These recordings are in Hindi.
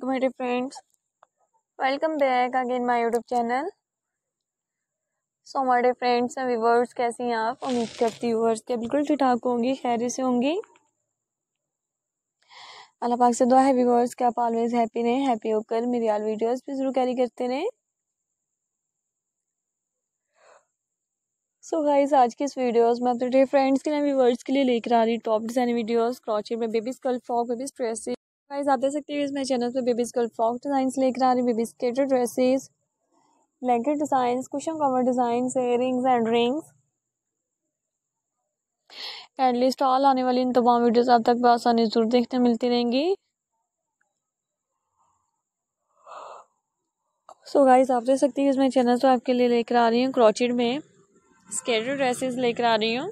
My dear friends. Welcome back again my YouTube channel. सो हमारे फ्रेंड्स हैं व्यूवर्स कैसी हैं आप? उम्मीद करती हूँ व्यूवर्स के बिल्कुल ठीक ठाक होंगी खैर से होंगी. अल्लाह पाक से दुआ है व्यूवर्स के आप ऑलवेज हैप्पी रहें हैप्पी होकर मेरी आल वीडियोस भी ज़रूर कैरी करते रहें. सो so गाइस आज की इस वीडियोस में अपने फ्रेंड्स के लिए व्यूवर्स के लिए लेकर आ रही टॉप डिज़ाइन वीडियोस क्रॉचेट में baby school frock baby dresses guys आप देख सकते हैं इसमें चैनल पे बेबी स्कल फ्रॉक डिज़ाइंस लेकर आ रही baby skater dresses blanket designs cushion cover design rings and rings at least all आने वाली इन तमाम वीडियोस आप तक आसानी ज़रूर देखने मिलती रहेंगी। सो so गाइस आप देख सकती हैं इसमें चैनल तो आपके लिए लेकर आ रही हूँ क्रॉचेड में स्केटर ड्रेसेस लेकर आ रही हूँ।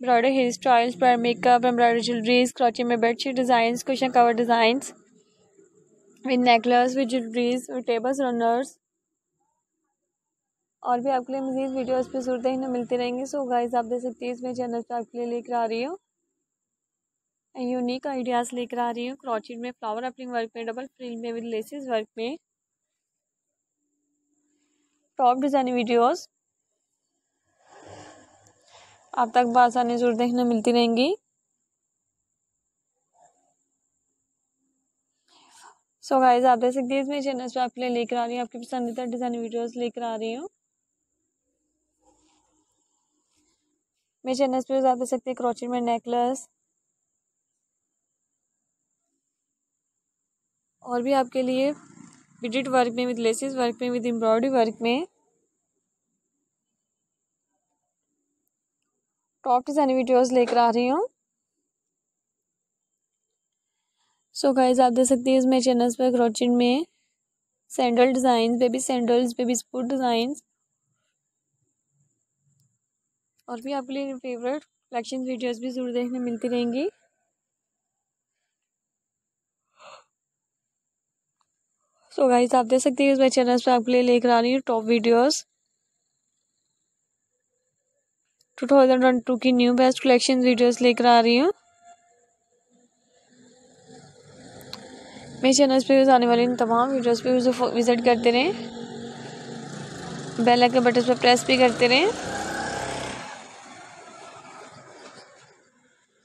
Bridal hair styles prior makeup embroidery jewelleries crochet में bedsheet design cushion cover designs with necklace with jewelleries with tables runners और भी आपके लिए मजीद वीडियोस पे ज़रूर देखने मिलती रहेंगी। सो गाइस आप देख सकते हैं, इसमें चैनल पे आपके लिए लेकर आ रही हूँ। यूनिक आइडियाज़ लेकर आ रही हूँ। क्रॉचेट में फ्लावर अपलिंग वर्क में डबल फ्रिल में विद लेसेस वर्क में। टॉप डिज़ाइन वीडियोस आप तक बासानी ज़रूर देखने मिलती रहेंगी। सो गाइस आप देख सकते हैं इसमें चैनल पे आपके लिए लेकर आ रही हूँ, आपकी पसंदीदा डिज़ाइन वीडियोस लेकर आ रही हूँ। मेरे चैनल पे आप देख सकते हैं क्रोचेट में नेकलेस और भी आपके लिए बिडिट वर्क में विद लेसिस वर्क में विद एम्ब्रॉयडरी वर्क में। टॉप डिज़ाइन वीडियोस लेकर आ रही हूँ। सो गाइस आप देख सकते हैं इसमें चैनल्स पर क्रोचिन में sandal design baby sandals baby स्पूट design और भी आपके लिए फेवरेट कलेक्शन वीडियोस भी ज़रूर देखने मिलती रहेंगी। सो गाइस आप देख सकते हैं इसमें चैनल्स पर आपके लिए लेकर आ रही हूँ टॉप वीडियोस 2022 की न्यू बेस्ट कलेक्शन वीडियोस लेकर आ रही हूँ। मेरे चैनल पे आने वाली इन तमाम वीडियोस पे विज़िट करते रहें। बेल आइकन बटन पर प्रेस भी करते रहें।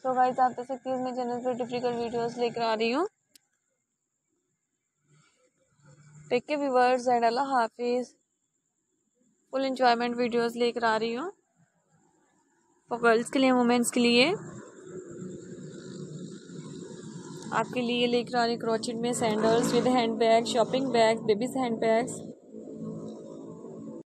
सो गाइस आप देख सकते हैं मेरे चैनल पे डिफ़िकल्ट वीडियोस लेकर आ रही हूँ। टेक के व्यूवर्स एंड अल्लाह हाफिज़। फुल इंजॉयमेंट वीडियोस लेकर आ रही हूँ। फॉर गर्ल्स के लिए वुमेंस के लिए। आपके लिए लेकर आ रही क्रोचिट में sandals with hand bag shopping bag babies hand bags